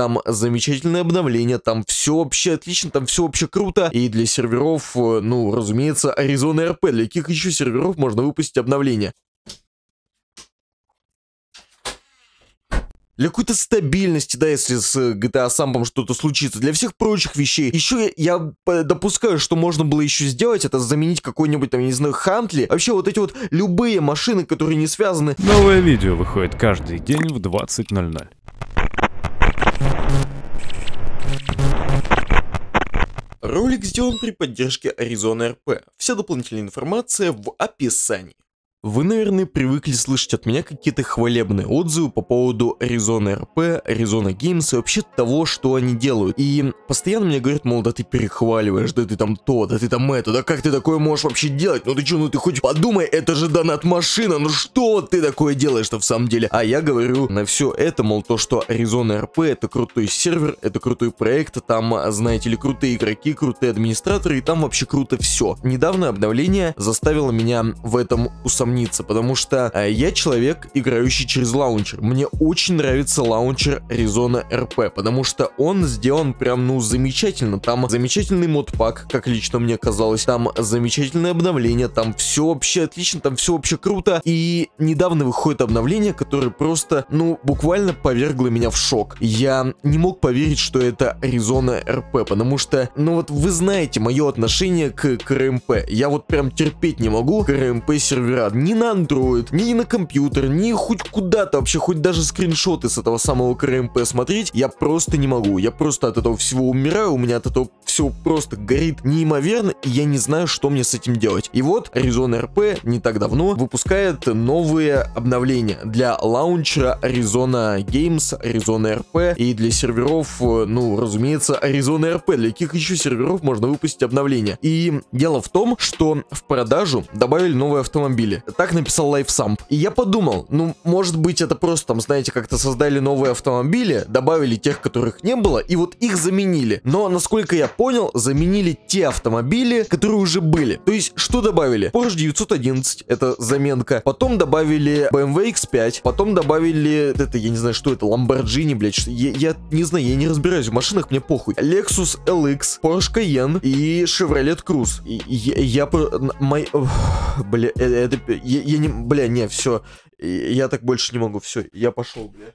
там замечательное обновление, там все вообще отлично, там все вообще круто. И для серверов, э, ну, разумеется, Arizona RP. Для каких еще серверов можно выпустить обновление? для какой-то стабильности, да, если с GTA Сампом что-то случится, для всех прочих вещей. Еще я, я допускаю, что можно было еще сделать, это заменить какой-нибудь там, я не знаю, Хантли. Вообще вот эти вот любые машины, которые не связаны. Новое видео выходит каждый день в 20.00. Ролик сделан при поддержке Arizona RP. Вся дополнительная информация в описании. Вы, наверное, привыкли слышать от меня какие-то хвалебные отзывы по поводу Arizona RP, Arizona Games и вообще того, что они делают. И постоянно мне говорят, мол, да ты перехваливаешь, да ты там то, да ты там это, да как ты такое можешь вообще делать? Ну ты что, ну ты хоть подумай, это же донат машина, ну что ты такое делаешь-то в самом деле? А я говорю на все это, мол, то, что Arizona RP это крутой сервер, это крутой проект, там, знаете ли, крутые игроки, крутые администраторы, и там вообще круто все. Недавно обновление заставило меня в этом усомниться усомниться, потому что э, я человек, играющий через лаунчер. Мне очень нравится лаунчер Arizona RP, потому что он сделан прям, ну, замечательно. Там замечательный модпак, как лично мне казалось, там замечательное обновление, там все вообще отлично, там все вообще круто. И недавно выходит обновление, которое просто, ну, буквально повергло меня в шок. Я не мог поверить, что это Arizona RP, потому что, ну вот вы знаете мое отношение к КРМП. Я вот прям терпеть не могу КРМП сервера ни на Android, ни на компьютер, ни хоть куда-то вообще, хоть даже скриншоты с этого самого КРМП смотреть, я просто не могу. Я просто от этого всего умираю, у меня от этого все просто горит неимоверно, и я не знаю, что мне с этим делать. И вот Arizona RP не так давно выпускает новые обновления для лаунчера Arizona Games, Arizona RP и для серверов, ну, разумеется, Arizona RP. Для каких еще серверов можно выпустить обновления? И дело в том, что в продажу добавили новые автомобили. Так написал LifeSamp. И я подумал, ну, может быть, это просто там, знаете, как-то создали новые автомобили, добавили тех, которых не было, и вот их заменили. Но, насколько я понял, заменили те автомобили, которые уже были. То есть, что добавили? Porsche 911, это заменка. Потом добавили BMW X5, потом добавили, это, я не знаю, что это, Lamborghini, блядь, что, я, я не знаю, я не разбираюсь в машинах, мне похуй. Lexus LX, Porsche Cayenne и Chevrolet Cruze. И, я, я, мой, бля, э, это, я, я не... Бля, не, все. Я так больше не могу. Все, я пошел, бля.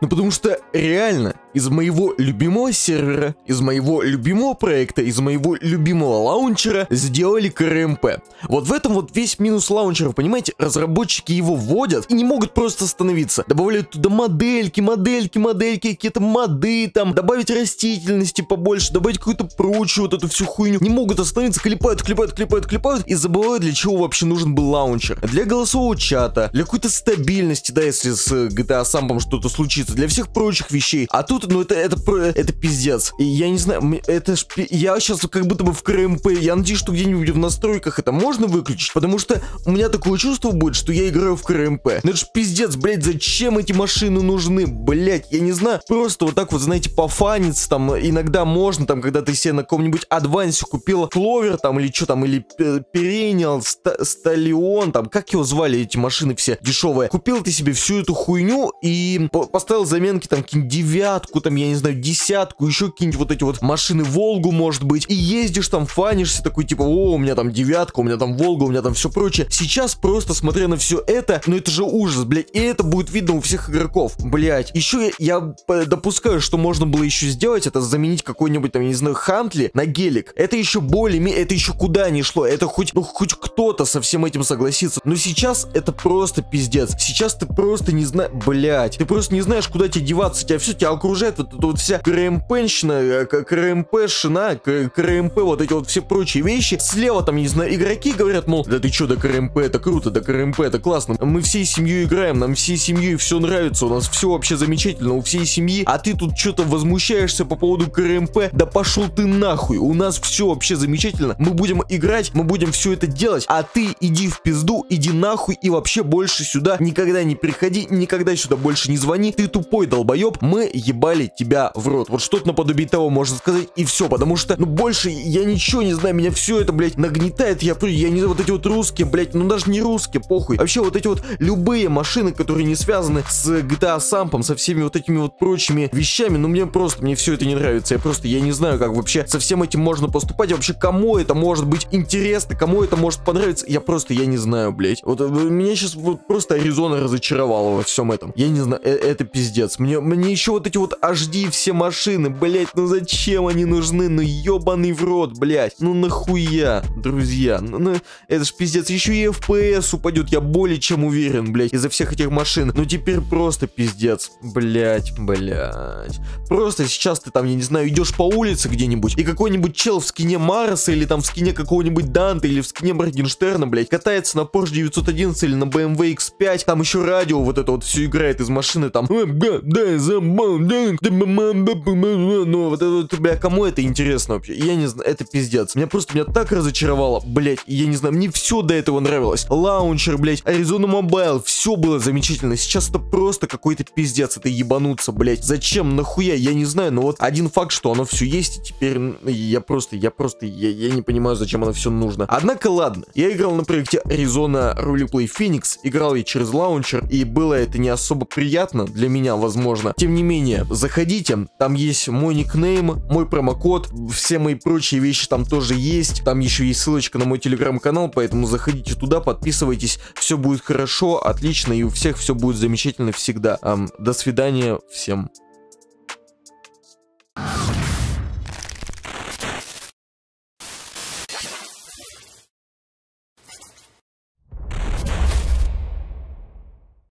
Ну потому что реально из моего любимого сервера, из моего любимого проекта, из моего любимого лаунчера сделали КРМП. Вот в этом вот весь минус лаунчера, понимаете? Разработчики его вводят и не могут просто остановиться. Добавляют туда модельки, модельки, модельки, какие-то моды там, добавить растительности побольше, добавить какую-то прочую вот эту всю хуйню. Не могут остановиться, клепают, клепают, клепают, клепают и забывают, для чего вообще нужен был лаунчер. Для голосового чата, для какой-то стабильности, да, если с GTA Сампом что-то случится для всех прочих вещей. А тут, ну, это, это, это пиздец. И я не знаю, это ж, я сейчас как будто бы в КРМП, я надеюсь, что где-нибудь в настройках это можно выключить, потому что у меня такое чувство будет, что я играю в КРМП. Ну это ж пиздец, блядь, зачем эти машины нужны, блядь, я не знаю, просто вот так вот, знаете, пофаниться там иногда можно, там, когда ты себе на каком-нибудь адвансе купила Кловер там или что там, или Перениал, Сталион, там, как его звали эти машины все дешевые, купил ты себе всю эту хуйню и поставил поставил заменки, там, какие-нибудь девятку, там, я не знаю, десятку, еще какие-нибудь вот эти вот машины Волгу, может быть, и ездишь там, фанишься, такой, типа, о, у меня там девятка, у меня там Волга, у меня там все прочее. Сейчас просто, смотря на все это, ну это же ужас, блядь, и это будет видно у всех игроков, блядь. Еще я, я допускаю, что можно было еще сделать, это заменить какой-нибудь там, я не знаю, Хантли на гелик. Это еще более, это еще куда не шло, это хоть, ну, хоть кто-то со всем этим согласится. Но сейчас это просто пиздец. Сейчас ты просто не знаешь, блядь, ты просто не знаешь, куда тебе деваться, тебя все тебя окружает, вот эта вот вся КРМПнщина, э, КРМПшина, КРМП, вот эти вот все прочие вещи. Слева там, не знаю, игроки говорят, мол, да ты что, да КРМП, это круто, да КРМП, это классно. Мы всей семьей играем, нам всей семьей все нравится, у нас все вообще замечательно, у всей семьи, а ты тут что-то возмущаешься по поводу КРМП, да пошел ты нахуй, у нас все вообще замечательно, мы будем играть, мы будем все это делать, а ты иди в пизду, иди нахуй и вообще больше сюда никогда не приходи, никогда сюда больше не звони, ты тут тупой долбоеб, мы ебали тебя в рот. Вот что-то наподобие того можно сказать, и все, потому что, ну, больше я ничего не знаю, меня все это, блядь, нагнетает, я, я не знаю, вот эти вот русские, блядь, ну даже не русские, похуй. Вообще вот эти вот любые машины, которые не связаны с GTA Сампом, со всеми вот этими вот прочими вещами, ну мне просто, мне все это не нравится, я просто, я не знаю, как вообще со всем этим можно поступать, вообще кому это может быть интересно, кому это может понравиться, я просто, я не знаю, блядь. Вот э, меня сейчас вот просто Аризона разочаровала во всем этом. Я не знаю, э это пиздец. Мне, мне еще вот эти вот HD все машины, блядь, ну зачем они нужны? Ну ебаный в рот, блядь. Ну нахуя, друзья. Ну, ну это ж пиздец. Еще и FPS упадет, я более чем уверен, блядь, из-за всех этих машин. Ну теперь просто пиздец. Блядь, блядь. Просто сейчас ты там, я не знаю, идешь по улице где-нибудь, и какой-нибудь чел в скине Марса, или там в скине какого-нибудь Данте, или в скине Моргенштерна, блядь, катается на Porsche 911 или на BMW X5, там еще радио вот это вот все играет из машины, там, ну вот это бля, кому это интересно вообще? Я не знаю, это пиздец. Меня просто, меня так разочаровало, блядь, я не знаю, мне все до этого нравилось. Лаунчер, блядь, Arizona Mobile, все было замечательно. Сейчас это просто какой-то пиздец, это ебануться, блядь. Зачем, нахуя, я не знаю, но вот один факт, что оно все есть, и теперь я просто, я просто, я, я не понимаю, зачем оно все нужно. Однако, ладно, я играл на проекте Arizona Roleplay Phoenix, играл я через лаунчер, и было это не особо приятно для меня, возможно. Тем не менее, заходите, там есть мой никнейм, мой промокод, все мои прочие вещи там тоже есть, там еще есть ссылочка на мой телеграм-канал, поэтому заходите туда, подписывайтесь, все будет хорошо, отлично, и у всех все будет замечательно всегда. Эм, до свидания, всем